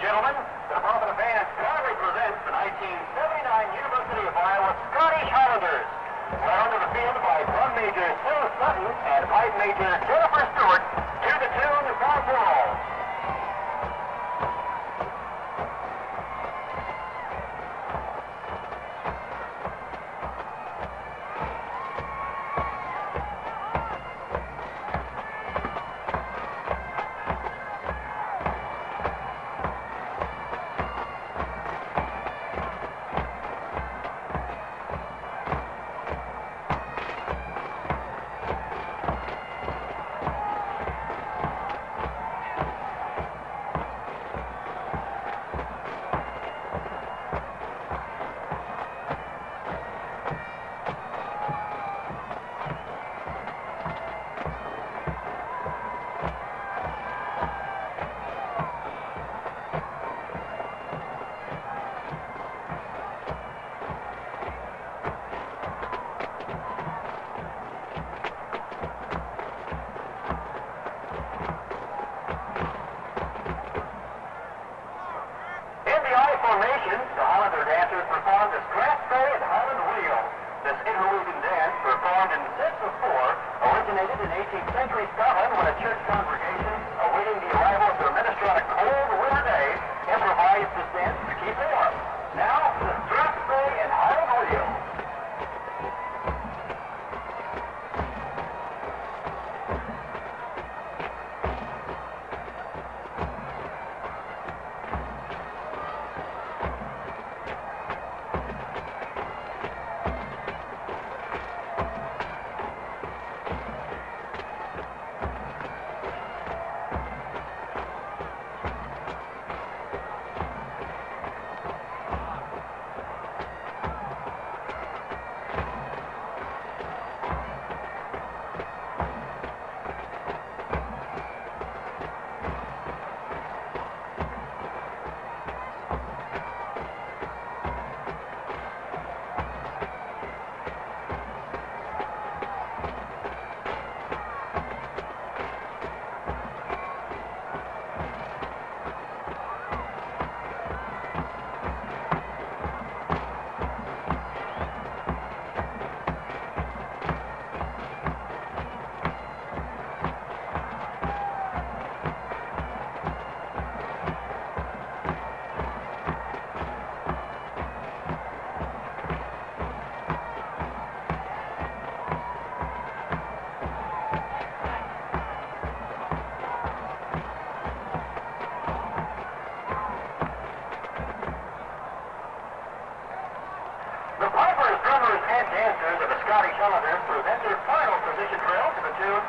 gentlemen, the Department of Band proudly presents the 1979 University of Iowa Scottish Highlanders. Led onto the field by drum major Sue Sutton and pipe major Jennifer Stewart to the tune of South Walls. Formation, the Highlander dancers performed the Strathspey and Highland Reel. This interweaving dance, performed in sets of four, originated in 18th and